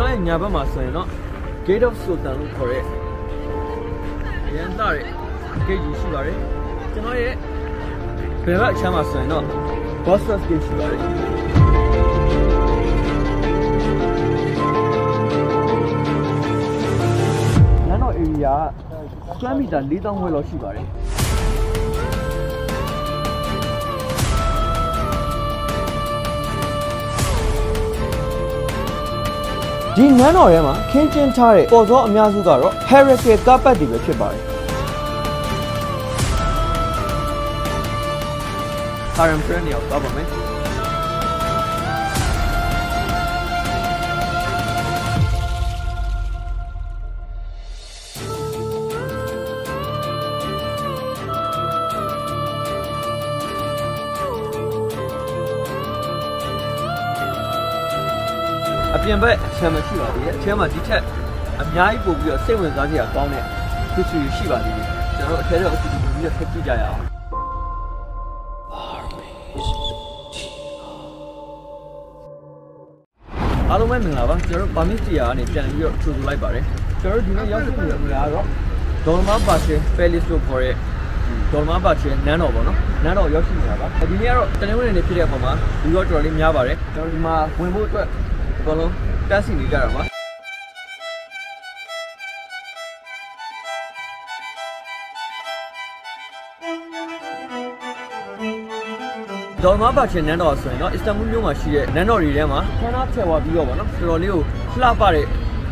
ကျွန်တော်ရဲ့ညာဘက်မှာဆိုရင်တော့ Gate of Sultan လို့ခေါ်တဲ့ရန်သားရဲ့ gate ကြီးရှိပါတယ်ကျွန်တော်ရဲ့ဘယ်ဘက်အချမ်းမှာဆိုရင်တော့ Bosphorus gate ရှိပါတယ်လမ်းတော် area က square meter 4000ဝယ်လောက်ရှိပါတယ် ဒီနန်းတော်ထဲမှာခင်းကျင်းထားတဲ့ပေါ်စောအများစုကတော့ heritage carpet တွေပဲဖြစ်ပါတယ် current trend ရောက်သွားပါမယ် ပြင်ဘက်အချမ်းမရှိပါသေးတယ်အချမ်းမှာဒီထက်အများကြီးပို့ပြီးတော့စိတ်ဝင်စားစရာကောင်းတဲ့ history ရှိပါသေးတယ်ကျွန်တော်တို့အထဲတော့အတူတူပြီးတော့ဆက်ကြည့်ကြရအောင်အားလုံးပဲမင်္ဂလာပါကျွန်တော်တို့ဗာမစ်စီယာကနေပြန်ပြီးတော့ကြိုဆိုလိုက်ပါတယ်ကျွန်တော်တို့ဒီနေ့ရောက်တဲ့နေရာကတော့ဒေါ်လမာပါချေပဲလစ်လို့ခေါ်တဲ့ဒေါ်လမာပါချေနန်းတော်ပေါ့နော်နန်းတော်ရောက်ရှိနေတာပါဒီနေ့ကတော့တနင်္ဂနွေနေ့ဖြစ်တဲ့ပုံမှာလူရောတော်တော်လေးများပါတယ်ကျွန်တော်ဒီမှာဝင်ဖို့အတွက် အကုန်လုံးတက်စီနေကြတာပါဒေါ်မာပါချင်နန်းတော်ဆိုရင်တော့အစ္စတန်ဘူမြို့မှာရှိတဲ့နန်းတော်တွေထဲမှာခန်းသားထည့်ဝပြီးတော့ဗောနော်တော်တော်လေးကိုလှပတဲ့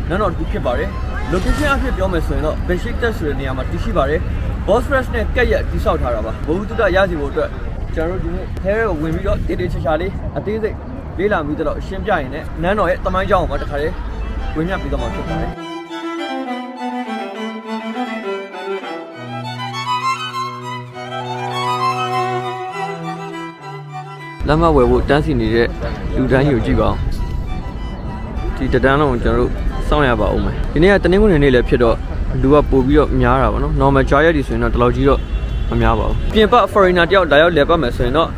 နန်းတော်တစ်ခုဖြစ်ပါတယ် location အဖြစ်ပြောမယ်ဆိုရင်တော့ basic test ဆိုတဲ့နေရာမှာတည်ရှိပါတယ် Bosphorus နဲ့ကက်ရက်တိဆောက်ထားတာပါဘဝတုဒ္ဒရစီဖို့အတွက်ကျွန်တော်တို့ဒီနေ့ထဲကိုဝင်ပြီးတော့တေးတေးချာချာလေးအသေးစိတ် လေးလာပြီးတော့အရှင်းပြရင်လည်းနန်းတော်ရဲ့တမိုင်းကြောင်းကိုမှတခါလေးဝင်မြပြီးတော့မှဖြစ်ပါတယ်လမ်းမဝယ်ဖို့တန်းစီနေတဲ့လူတန်းကြီးကိုကြည့်ပါအောင်ဒီတန်းလုံးကိုကျွန်တော်တို့စောင့်ရပါဦးမယ်ဒီနေ့ကတနင်္ဂနွေနေ့လည်းဖြစ်တော့လူကပို့ပြီးတော့များတာပါနော် normal jar ရက်ဒီဆိုရင်တော့ဒီလောက်ကြီးတော့မများပါဘူးပြင်ပ foreigner တယောက်လာရောက်လဲပတ်မယ်ဆိုရင်တော့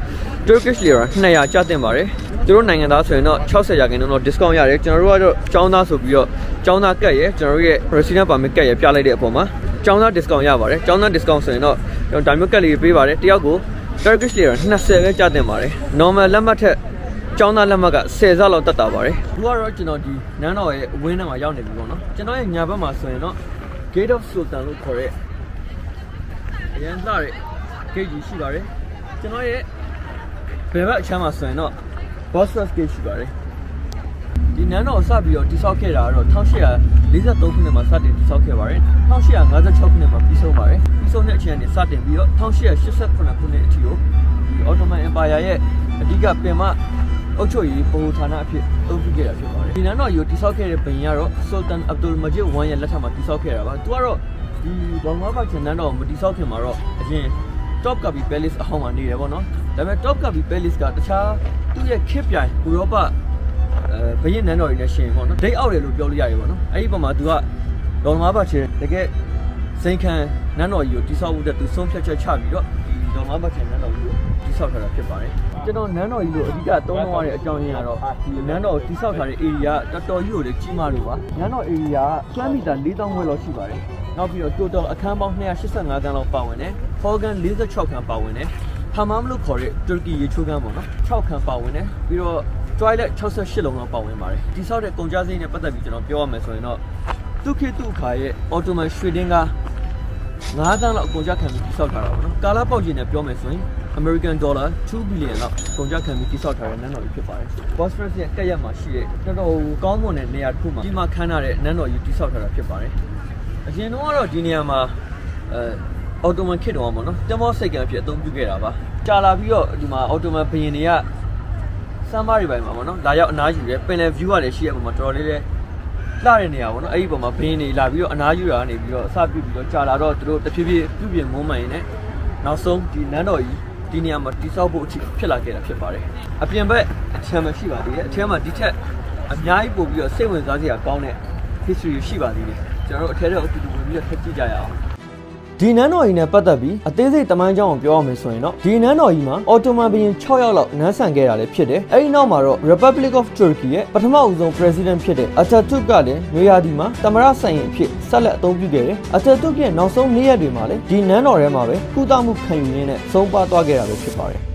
Turkish lira 200ကျတင်ပါတယ် သူတို့နိုင်ငံသားဆိုရင်တော့60ရာခိုင်နှုန်းတော့ discount ရတယ်ကျွန်တော်တို့ကတော့ចောင်းသားဆိုပြီးတော့ចောင်းသားကတ်ရယ်ကျွန်တော်တို့ရဲ့ resident permit ကတ်ရယ်ပြလိုက်တဲ့အပေါ်မှာចောင်းသား discount ရပါတယ်ចောင်းသား discount ဆိုရင်တော့ကျွန်တော်ဒါမျိုးကတ်လေးပေးပါတယ်တယောက်ကို Turkish lira 20ပဲကျတင်ပါတယ် normal လက်မှတ်ထက်ကျောင်းသားလက်မှတ်က10ဆလောက်တက်တာပါတယ်။သူကတော့ကျွန်တော်ဒီနန်းတော်ရဲ့အဝင်းထဲမှာရောက်နေပြီပေါ့နော်။ကျွန်တော်ရဲ့ညာဘက်မှာဆိုရင်တော့ Gate of Sultan လို့ခေါ်တဲ့အရန်လှတဲ့ gate ကြီးရှိပါတယ်။ကျွန်တော်ရဲ့ဘယ်ဘက်အချမ်းမှာဆိုရင်တော့ Bosphorus gate ရှိပါတယ်။ဒီနန်းတော်စပြီးတော့တိစောက်ခဲ့တာကတော့1843ခုနှစ်မှာစတင်တိစောက်ခဲ့ပါတယ်။1856ခုနှစ်မှာပြီးဆုံးပါတယ်။ပြီးဆုံးတဲ့အချိန်ကနေစတင်ပြီးတော့1889ခုနှစ်အထိကိုဒီ Ottoman Empire ရဲ့အဓိကပင်မအုပ်ချုပ်ရေးဗဟိုဌာနအဖြစ်အုပ်ချုပ်ခဲ့တာဖြစ်ပါတယ်ဒီနန်းတော်ကြီးကိုတိစောက်ခဲ့တဲ့ဘုရင်ကတော့ Sultan Abdul Majid 1ရဲ့လက်ထက်မှာတိစောက်ခဲ့တာပါသူကတော့ဒီဘောင်မဘတ်ချန်နန်းတော်မတိစောက်ခင်မှာတော့အရင် Top Copy Palace အဟောင်းမှာနေတယ်ပေါ့နော် ဒါပေမဲ့ Top Copy Palace ကတခြားသူ့ရဲ့ခေတ်ပြိုင်ဥရောပအဲဘရင်နန်းတော်တွေနဲ့ရှင်ပေါ့နော်ဒိတ်အောက်တယ်လို့ပြောလို့ရတယ်ပေါ့နော်အဲ့ဒီပုံမှာသူကဒေါ်မဘတ်ချန်တကယ်စိန်ခံနန်းတော်ကြီးကိုတိစောက်ဖို့အတွက်သူဆုံးဖြတ်ချက်ချပြီးတော့ဒီဒေါ်မဘတ်ချန်နန်းတော်ကြီးကိုတိစောက်ထားတာဖြစ်ပါတယ်ကျွန်တော်နန်းတော်ကြီးကိုအဓိကသုံးလို့ရတဲ့အကြောင်းရင်းကတော့ဒီနန်းတော်တိဆောက်ထားတဲ့ area တော်တော်ကြီးကိုလေကြီးမားလို့ပါနန်းတော် area က square meter 4000ဝန်းလောက်ရှိပါတယ်နောက်ပြီးတော့ total အခန်းပေါင်း285ခန်းလောက်ပါဝင်တယ်။ Hogan 46ခန်းပါဝင်တယ်။ Hammam လို့ခေါ်တဲ့တူရကီရေချိုးခန်းပေါ့နော်6ခန်းပါဝင်တယ်ပြီးတော့ toilet 68လုံးလောက်ပါဝင်ပါတယ်ဒီဆောက်တဲ့ကုန်ကြစိမ်းနဲ့ပတ်သက်ပြီးကျွန်တော်ပြောရမယ်ဆိုရင်တော့သူခေတုခါရဲ့ Ottoman ရွှေတင်းကား9သန်းလောက်အကုန်ကြခံပြီးတိဆောက်ထားတာပေါ့နော်ကာလာပေါက်ကြီးနဲ့ပြောမယ်ဆိုရင် American dollar 2 billion လောက်ကုန်ကြခံပြီးတိဆောက်ထားတဲ့နန်းတော်ကြီးဖြစ်ပါတယ် Bosphorus ရဲ့ကက်ရက်မှာရှိတဲ့တော်တော်ကောင်းမွန်တဲ့နေရာတစ်ခုမှာဒီမှာခန်းထားတဲ့နန်းတော်ကြီးတိဆောက်ထားတာဖြစ်ပါတယ်အရင်တော့ကတော့ဒီနေရာမှာအဲ အော်တိုမန်ခစ်တော်မှာနော်တမောစိတ်ကံဖြစ်အသုံးပြုခဲ့တာပါကြာလာပြီးတော့ဒီမှာအော်တိုမန်ဘရင်တွေကစမ်းမတွေပိုင်းမှာပေါ့နော်လာရောက်အနားယူတယ်ပင်လယ် view ကလည်းရှိရပုံမှာတော်တော်လေးလေးလှတဲ့နေရာပေါ့နော်အဲ့ဒီပုံမှာဘင်းတွေလာပြီးတော့အနားယူတာကနေပြီးတော့အစပြုပြီးတော့ကြာလာတော့သူတို့တဖြည်းဖြည်းပြုပြင်မုံမှန်ရင်လည်းနောက်ဆုံးဒီနန်းတော်ကြီးဒီနေရာမှာတိဆောက်ဖို့အထိဖြစ်လာခဲ့တာဖြစ်ပါတယ်အပြင်ဘက်အထက်မှာရှိပါသေးတယ်အထက်မှာဒီထက်အများကြီးပို့ပြီးတော့စိတ်ဝင်စားစရာကောင်းတဲ့ history ရှိပါသေးတယ်ကျွန်တော်တို့အထက်တော့အတူတူဝင်ပြီးတော့ထပ်ကြည့်ကြရအောင် ဒီနန်းတော်ကြီးနဲ့ပတ်သက်ပြီးအသေးစိတ်တမိုင်းကြောင်းကိုပြောရမယ်ဆိုရင်တော့ဒီနန်းတော်ကြီးမှာအော်တိုမန်ဘီရင်6ယောက်လောက်နန်းဆန်ခဲ့တာလည်းဖြစ်တယ်အဲဒီနောက်မှာတော့ Republic of Turkey ရဲ့ပထမဦးဆုံး president ဖြစ်တဲ့ Atatürk ကလည်းနွေရာသီမှာသမရဆိုင်ရင်အဖြစ်ဆက်လက်အသုံးပြုခဲ့တယ် Atatürk ရဲ့နောက်ဆုံးနေ့ရက်တွေမှာလည်းဒီနန်းတော်ထဲမှာပဲကုသမှုခံယူရင်းနဲ့ဆုံးပါသွားခဲ့တာပဲဖြစ်ပါတယ်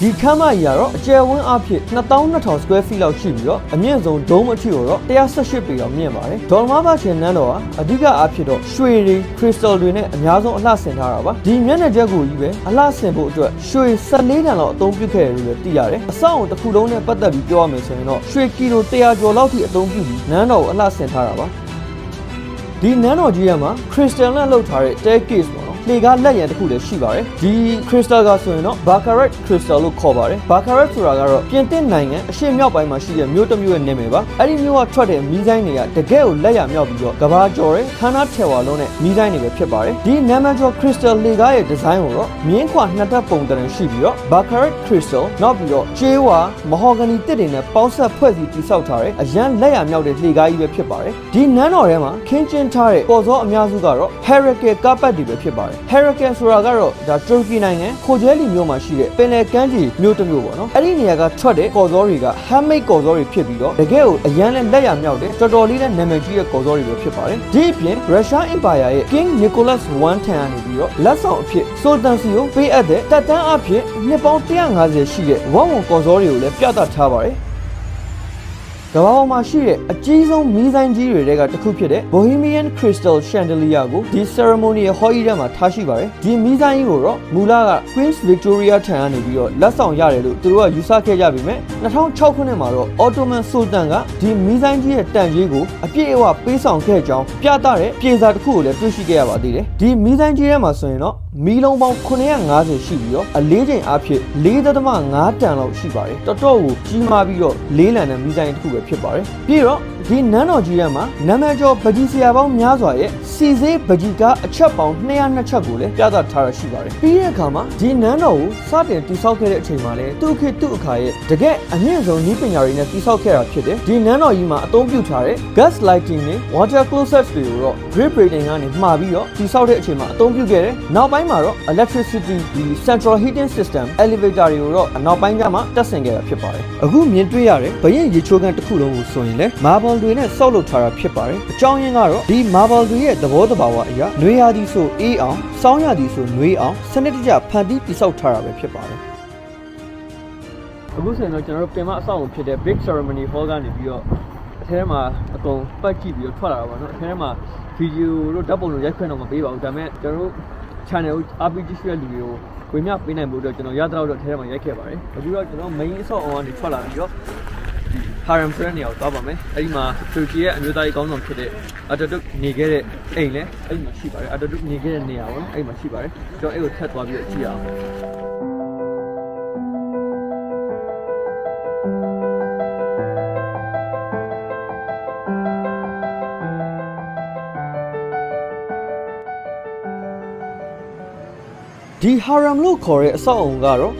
ဒီခမ်းမကြီးကတော့အကျယ်ဝန်းအဖြစ်2200 square feet လောက်ရှိပြီးတော့အမြင့်ဆုံးဒုံးအထိကိုတော့118ပေလောက်မြင့်ပါတယ်ဒေါ်မာဘာချင်နန်းတော်ဟာအဓိကအဖြစ်တော့ရွှေတွေခရစ်စတယ်တွေနဲ့အများဆုံးအလှဆင်ထားတာပါဒီမျက်နှာချက်ကိုကြီးပဲအလှဆင်ဖို့အတွက်ရွှေ14တန်လောက်အသုံးပြုခဲ့တယ်လို့လည်းသိရတယ်အဆောက်အုံတစ်ခုလုံးနဲ့ပတ်သက်ပြီးပြောရမယ်ဆိုရင်တော့ရွှေကီလို100ကျော်လောက်ထိအသုံးပြုပြီးနန်းတော်ကိုအလှဆင်ထားတာပါဒီနန်းတော်ကြီးရမှာခရစ်စတယ်နဲ့လုပ်ထားတဲ့ staircase ပေါ့ လှေကားလက်ရံတစ်ခုလည်းရှိပါတယ်ဒီ crystal ကဆိုရင်တော့ baccarat crystal လို့ခေါ်ပါတယ် baccarat ဆိုတာကတော့ပြင်သစ်နိုင်ငံအရှေ့မြောက်ပိုင်းမှာရှိတဲ့မြို့တစ်မြို့ရဲ့နာမည်ပါအဲ့ဒီမြို့ကထွက်တဲ့မီးဆိုင်တွေကတကယ်ကိုလက်ရမြောက်ပြီးတော့ကဘာကျော်တဲ့ခန်းနာထဲဝါလုံးနဲ့မီးဆိုင်တွေပဲဖြစ်ပါတယ်ဒီနာမည်ကျော် crystal လှေကားရဲ့ဒီဇိုင်းကိုတော့မြင်းခွာနှစ်သက်ပုံတန်ရှိပြီးတော့ baccarat crystal နောက်ပြီးတော့ကျေးဝါမဟော်ဂနီတစ်တွေနဲ့ပေါင်းဆက်ဖွဲ့စည်းတည်ဆောက်ထားတဲ့အရန်လက်ရမြောက်တဲ့လှေကားကြီးပဲဖြစ်ပါတယ်ဒီနန်းတော်ထဲမှာခင်းကျင်းထားတဲ့ပေါ်စောအများစုကတော့ hurricane carpet တွေပဲဖြစ်ပါတယ် Hurricane ဆိုတာကတော့ဒါတူရကီနိုင်ငံခိုဂျဲလီမြို့မှာရှိတဲ့ပင်လယ်ကမ်းခြေမြို့တစ်မြို့ပေါ့နော်အဲ့ဒီနေရာကထွက်တဲ့ကော်စောတွေက handmade ကော်စောတွေဖြစ်ပြီးတော့တကယ်ကိုအရန်နဲ့လက်ရမြောက်တဲ့တော်တော်လေးနဲ့နာမည်ကြီးတဲ့ကော်စောတွေပဲဖြစ်ပါတယ်ဒီအပြင် Russia Empire ရဲ့ King Nicholas I ထံကနေပြီးတော့လက်ဆောင်အဖြစ် Sultan စီကိုပေးအပ်တဲ့တပ်တန်းအဖြစ်နှစ်ပေါင်း150ရှိတဲ့ဝမ်ဝန်ကော်စောတွေကိုလည်းပြသထားပါတယ် ကမ္ဘာပေါ်မှာရှိတဲ့အကြီးဆုံးမီးဆိုင်ကြီးတွေထဲကတစ်ခုဖြစ်တဲ့ Bohemian Crystal Chandelier ကိုဒီ ceremony ရဲ့ hall ထဲမှာထားရှိပါတယ်ဒီမီးဆိုင်ကြီးကိုတော့မူလက Queen Victoria ထံကနေပြီးတော့လက်ဆောင်ရတယ်လို့သူတို့ကယူဆခဲ့ကြပြီးမြဲ2006ခုနှစ်မှာတော့ Ottoman Sultan ကဒီမီးဆိုင်ကြီးရဲ့တန်ကြီးကိုအပြည့်အဝပေးဆောင်ခဲ့ကြောင်းပြသတဲ့ပြေစာတစ်ခုကိုလည်းတွေ့ရှိခဲ့ရပါသေးတယ်ဒီမီးဆိုင်ကြီးထဲမှာဆိုရင်တော့မီးလုံးပေါင်း950ရှိပြီးတော့အလေးချိန်အဖြစ်4.5တန်လောက်ရှိပါတယ်တော်တော်ကိုကြီးမားပြီးတော့လေးလံတဲ့မီးဆိုင်တစ်ခုပဲဖြစ်ပါတယ်ပြီးတော့ ဒီနန်းတော်ကြီးထဲမှာနာမည်ကျော်ပကြီးဆရာပေါင်းများစွာရဲ့စီစေးပကြီးကားအချက်ပေါင်း202ချက်ကိုလည်းပြသထားရရှိပါတယ်ပြီးတဲ့အခါမှာဒီနန်းတော်ကိုစတင်တည်ဆောက်ခဲ့တဲ့အချိန်မှာလည်းသူ့ခေတ်သူ့အခါရဲ့တကယ်အမြင့်ဆုံးနည်းပညာတွေနဲ့တည်ဆောက်ခဲ့တာဖြစ်တယ်ဒီနန်းတော်ကြီးမှာအသုံးပြုထားတဲ့ gas lighting နဲ့ water closets တွေကိုတော့ grid braiding ကနေမှာပြီးတော့တည်ဆောက်တဲ့အချိန်မှာအသုံးပြုခဲ့တယ်နောက်ပိုင်းမှာတော့ electricity ဒီ central heating system elevator တွေကိုတော့နောက်ပိုင်းကျမှတက်ဆင်ခဲ့တာဖြစ်ပါတယ်အခုမြင်တွေ့ရတဲ့ဘရင်ရေချိုးကန်တစ်ခုလုံးကိုဆိုရင်လည်း marble marble တွေနဲ့ဆောက်လုပ်ထားတာဖြစ်ပါတယ်အကြောင်းရင်းကတော့ဒီ marble တွေရဲ့သဘောတဘာဝအရနွေရာသီဆိုအေးအောင်စောင်းရာသီဆိုနွေအောင်စနစ်တကျဖန်တီးတိစောက်ထားတာပဲဖြစ်ပါတယ်အခုဆိုရင်တော့ကျွန်တော်တို့ပင်မအဆောက်အအုံဖြစ်တဲ့ big ceremony hall ကနေပြီးတော့အထဲမှာအကုန်ပတ်ကြည့်ပြီးတော့ထွက်လာတာပေါ့နော်အထဲမှာ video တို့ဓာတ်ပုံတို့ရိုက်ခွင့်တော့မပေးပါဘူးဒါပေမဲ့ကျွန်တော်တို့ channel ကို RPG ရှိတဲ့လူတွေကိုဝင်မြပေးနိုင်ဖို့အတွက်ကျွန်တော်ရတဲ့လောက်တော့အထဲမှာရိုက်ခဲ့ပါတယ်အခုတော့ကျွန်တော် main အဆောက်အအုံကနေထွက်လာပြီးတော့ Harem friend နေရာကိုသွားပါမယ်အဲ့ဒီမှာတူကီရဲ့အမျိုးသားရေးကောင်းဆောင်ဖြစ်တဲ့အတတုနေခဲ့တဲ့အိမ်လဲအဲ့ဒီမှာရှိပါတယ်အတတုနေခဲ့တဲ့နေရာပေါ့နော်အဲ့ဒီမှာရှိပါတယ်ကျွန်တော်အဲ့ကိုထပ်သွားပြီးတော့ကြည့်အောင်ဒီ harem လို့ခေါ်တဲ့အဆောက်အုံကတော့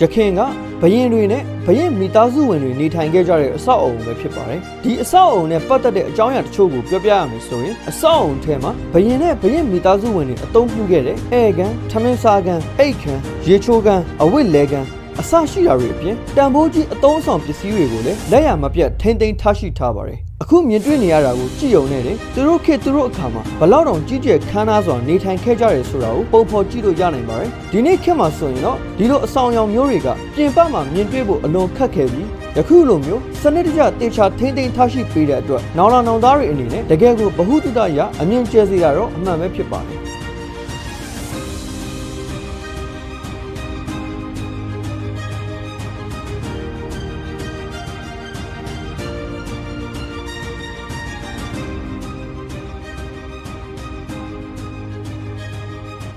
ရခင်က ဘရင်တွေနဲ့ဘရင်မိသားစုဝင်တွေနေထိုင်ခဲ့ကြတဲ့အဆောက်အုံပဲဖြစ်ပါတယ်ဒီအဆောက်အုံနဲ့ပတ်သက်တဲ့အကြောင်းအရာတချို့ကိုပြောပြရမယ်ဆိုရင်အဆောက်အုံထဲမှာဘရင်နဲ့ဘရင်မိသားစုဝင်တွေအသုံးပြုခဲ့တဲ့အဲကန်ထမင်းစားကန်အိတ်ခမ်းရေချိုးကန်အဝတ်လဲကန်အစရှိတာတွေအပြင်တန်ဖိုးကြီးအသုံးဆောင်ပစ္စည်းတွေကိုလည်းလက်ရမပြတ်ထိမ့်သိမ်းထားရှိထားပါတယ် အခုမြင်တွေ့နေရတာကိုကြည့်ုံနဲ့လေသူတို့ခေသူတို့အခါမှာဘလောက်တောင်ကြီးကျယ်ခမ်းနားစွာနေထိုင်ခဲ့ကြတယ်ဆိုတာကိုပုံဖော်ကြည့်လို့ရနိုင်ပါတယ်ဒီနေ့ခေတ်မှာဆိုရင်တော့ဒီလိုအဆောင်ရောင်မျိုးတွေကပြင်ပမှာမြင်တွေ့ဖို့အလွန်ခက်ခဲပြီးယခုလိုမျိုးစနစ်တကျတေချာထိမ့်သိမ်းထားရှိပေးတဲ့အတွက်နောင်လာနောင်သားတွေအနေနဲ့တကယ်ကိုဘ ഹു တုတရအမြင့်ကျဲစေတာတော့အမှန်ပဲဖြစ်ပါတယ်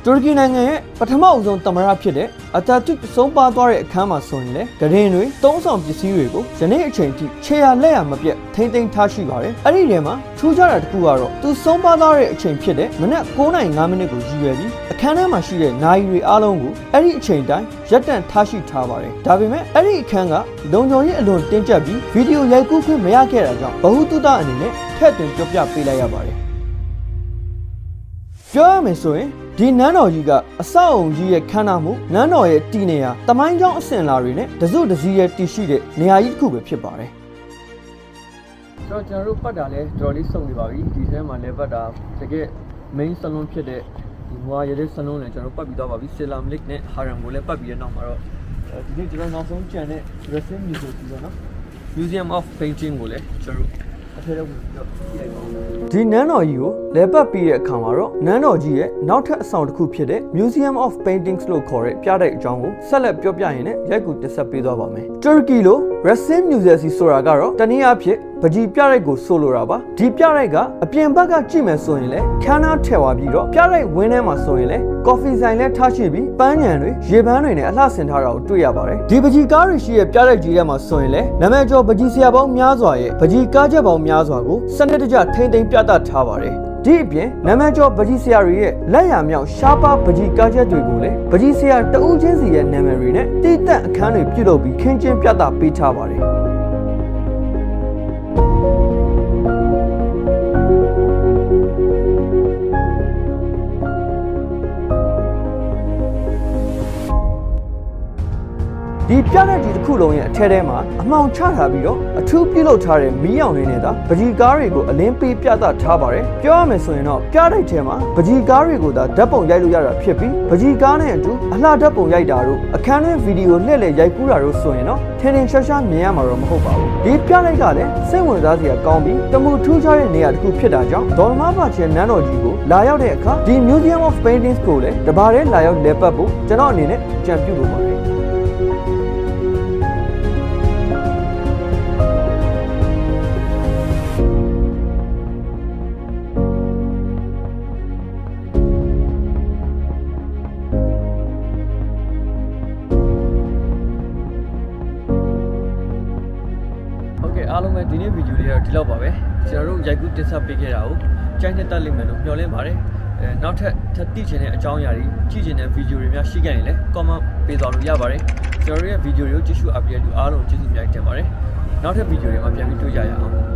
တူရကီနိုင်ငံရဲ့ပထမအဦးဆုံးသမ္မတဖြစ်တဲ့အတာတုဆုံးပါသွားတဲ့အခန်းမှာဆိုရင်လေဂရင်တွေသုံးဆောင်ပစ္စည်းတွေကိုယနေ့အချိန်ထိခြေရလက်ရမပြတ်ထိမ့်သိမ်းထားရှိပါတယ်။အဲ့ဒီထဲမှာထူးခြားတာတစ်ခုကတော့သူဆုံးပါသွားတဲ့အချိန်ဖြစ်တဲ့မနက်9:05မိနစ်ကိုရည်ရွယ်ပြီးအခန်းထဲမှာရှိတဲ့နိုင်တွေအားလုံးကိုအဲ့ဒီအချိန်တိုင်းရပ်တန့်ထားရှိထားပါတယ်။ဒါပေမဲ့အဲ့ဒီအခန်းကလုံခြုံရေးအလွန်တင်းကျပ်ပြီးဗီဒီယိုရိုက်ကူးခွင့်မရခဲ့တာကြောင့်ဘ ഹു တုတအနေနဲ့ထည့်သွင်းပြောပြပေးလိုက်ရပါတယ်။ ပြောရမယ်ဆိုရင်ဒီနန်းတော်ကြီးကအဆောက်အုံကြီးရဲ့ခမ်းနားမှုနန်းတော်ရဲ့တည်နေရာတမိုင်းကြောင်းအစင်လာတွေနဲ့တစုတစည်းရဲ့တည်ရှိတဲ့နေရာကြီးတစ်ခုပဲဖြစ်ပါတယ်ကျွန်တော်ကျွန်တော်တို့ပတ်တာလဲတော်တော်လေးစုံနေပါပြီဒီထဲမှာလဲပတ်တာတကယ် main salon ဖြစ်တဲ့ဒီမွာရတဲ့ salon နဲ့ကျွန်တော်ပတ်ပြီးတော့ပါပြီ Selam Lake နဲ့ Haram ကိုလည်းပတ်ပြီးတဲ့နောက်မှာတော့ဒီနေ့ကျွန်တော်နောက်ဆုံးကြံတဲ့ Resin Museum ကြီးပေါ့နော် Museum of Painting ကိုလည်းကျွန်တော်အထက်တော့ပြီးတော့ကြည့်လိုက်ပါဦး ဒီနန်းတော်ကြီးကိုလဲပတ်ပြီးတဲ့အခါမှာတော့နန်းတော်ကြီးရဲ့နောက်ထပ်အဆောင်တစ်ခုဖြစ်တဲ့ Museum of Paintings လို့ခေါ်တဲ့ပြတိုက်အကြောင်းကိုဆက်လက်ပြောပြရင်လည်းရိုက်ကူတက်ဆက်ပေးသွားပါမယ်။ Turkey လို့ Resim Museum စီဆိုတာကတော့တနည်းအားဖြင့်ပကြီးပြတိုက်ကိုဆိုလိုတာပါဒီပြတိုက်ကအပြင်ဘက်ကကြည့်မယ်ဆိုရင်လည်းခန်းနားထည့်သွားပြီးတော့ပြတိုက်ဝင်းထဲမှာဆိုရင်လည်းကော်ဖီဆိုင်လည်းထားရှိပြီးပန်းညံတွေရေပန်းတွေနဲ့အလှဆင်ထားတာကိုတွေ့ရပါတယ်ဒီပကြီးကားတွေရှိတဲ့ပြတိုက်ကြီးထဲမှာဆိုရင်လည်းနာမည်ကျော်ပကြီးဆရာပေါင်းများစွာရဲ့ပကြီးကားချက်ပေါင်းများစွာကိုစနစ်တကျထိမ့်သိမ်းပြသထားပါတယ် ဒီအပြင်နာမည်ကျော်ပကြီးဆရာတွေရဲ့လက်ရမြောက်ရှားပါပကြီးကားချက်တွေကိုလည်းပကြီးဆရာတဦးချင်းစီရဲ့နာမည်တွေနဲ့တည်တံ့အခန်းတွေပြုလုပ်ပြီးခင်းကျင်းပြသပေးထားပါတယ် ဒီပြတဲ့ဒီတစ်ခုလုံးရဲ့အထက်ထဲမှာအမှောင်ချထားပြီးတော့အထူးပြုလုပ်ထားတဲ့မီးရောင်တွေနဲ့သာပကြီးကားတွေကိုအလင်းပေးပြသထားပါတယ်ပြောရမယ်ဆိုရင်တော့ပြတဲ့ထဲမှာပကြီးကားတွေကိုသာဓာတ်ပုံရိုက်လို့ရတာဖြစ်ပြီးပကြီးကားနဲ့အတူအလှဓာတ်ပုံရိုက်တာတို့အခန်းတွင်းဗီဒီယိုလှည့်လည်ရိုက်ကူးတာတို့ဆိုရင်တော့ထင်ထင်ရှားရှားမြင်ရမှာတော့မဟုတ်ပါဘူးဒီပြလိုက်ကလည်းစိတ်ဝင်စားစရာကောင်းပြီးတမှုထူးခြားတဲ့နေရာတစ်ခုဖြစ်တာကြောင့်ဒေါ်မဘာချေနန်းတော်ကြီးကိုလာရောက်တဲ့အခါဒီ Museum of Paintings ကိုလည်းတပါးတည်းလာရောက်လည်ပတ်ဖို့ကျွန်တော်အနေနဲ့ကြံပြုလိုပါတယ် တော်တို့ရိုက်ကူးတင်ဆက်ပေးခဲ့တာကိုကြိုက်နေတတ်လိမ့်မယ်လို့မျှော်လင့်ပါတယ်အဲနောက်ထပ်ထပ်သိချင်တဲ့အကြောင်းအရာတွေကြည့်ချင်တဲ့ဗီဒီယိုတွေများရှိခဲ့ရင်လည်း comment ပေးသွားလို့ရပါတယ်ကျွန်တော်တို့ရဲ့ဗီဒီယိုတွေကိုကြည့်ရှုအားပေးတဲ့လူအားလုံးကျေးဇူးများတင်ပါတယ်နောက်ထပ်ဗီဒီယိုတွေမှာပြန်ပြီးတွေ့ကြရအောင်